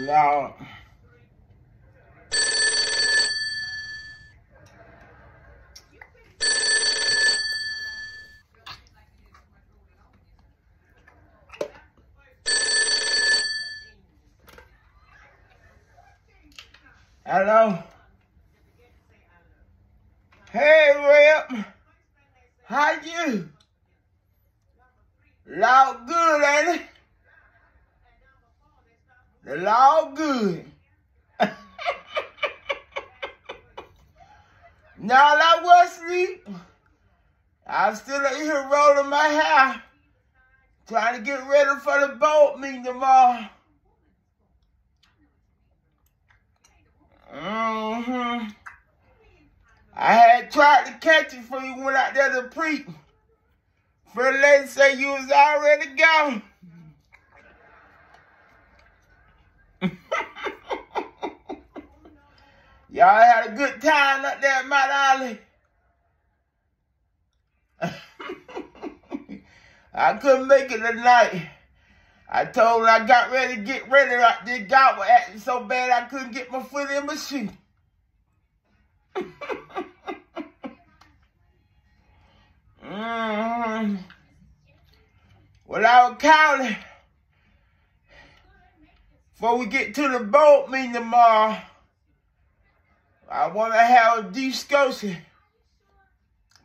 Lord. Hello? Hey, Rip. How you? Law good, ain't it? The law good. now I was asleep. I'm still in here rolling my hair, trying to get ready for the boat meeting tomorrow. Mm-hmm. I had tried to catch you before you went out there to preach. First lady say you was already gone. Y'all had a good time up there at Mount Olive. I couldn't make it tonight. I told I got ready to get ready. This guy was acting so bad I couldn't get my foot in my shoe. mm-hmm. Well, I was counting before we get to the boat meeting tomorrow. I want to have a deep discussion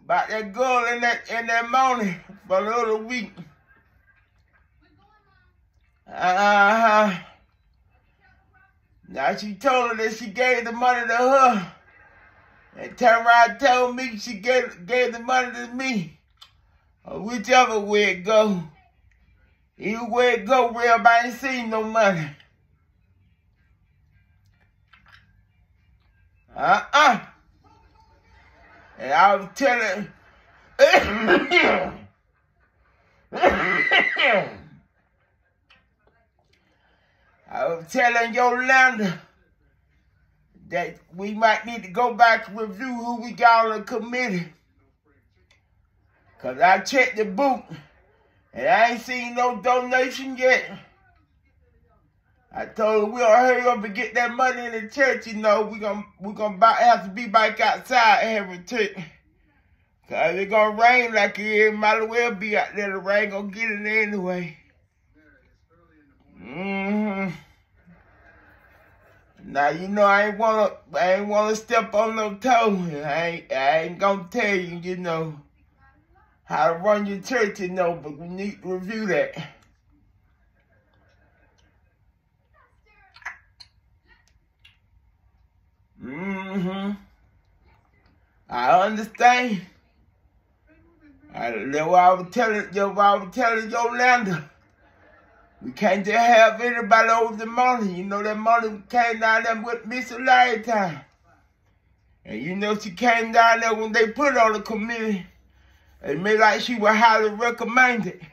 about that girl in that in that morning for another week. Uh-huh. Now she told her that she gave the money to her. And turned around told me she gave, gave the money to me. Or whichever way it go. Either way it go, real, I ain't seen no money. Uh-uh. And I was telling... I was telling Yolanda that we might need to go back and review who we got on the committee. Because I checked the book, and I ain't seen no donation yet. I told her we'll hurry up and get that money in the church, you know. We're going we gonna have to be back outside every church. Because it's going to rain like it. Might as well be out there. The rain to get it anyway. Mm-hmm. Now you know I ain't wanna I ain't wanna step on no toes. I ain't I ain't gonna tell you, you know, how to run your church, you know, but we need to review that. Mm-hmm. I understand. I, that's why I was telling, why I was telling Yolanda. We can't just have anybody over the money. You know, that money came down there with Miss Larry time. And you know, she came down there when they put on the committee. It made like she was highly recommended.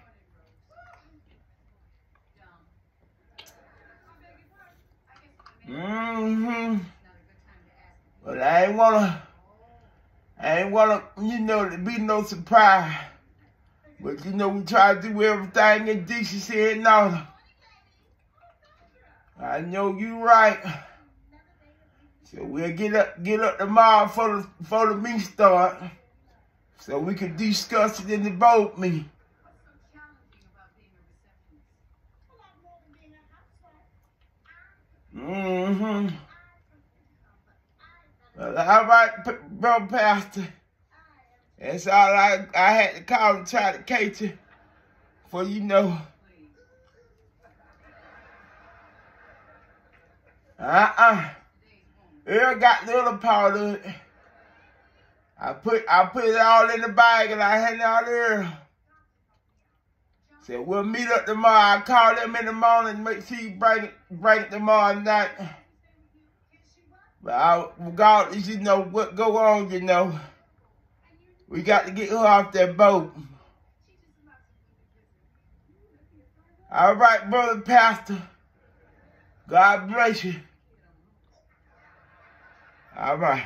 Mm-hmm. But I ain't wanna, I ain't wanna, you know, to be no surprise. But you know, we try to do everything in decency and order. I know you right. So we'll get up get up tomorrow for the for the meet start. So we can discuss it in the boat meeting. Mm-hmm. All right, bro, Pastor. That's all I, I had to call and try to catch cater for, you know. Uh-uh. Earl got little part of it. I put I put it all in the bag and I handed it out there. Said we'll meet up tomorrow. I call them in the morning, make sure you bring it bring it tomorrow night. But I regardless, you know what go on, you know. We got to get her off that boat. All right, brother pastor. God bless you. All right.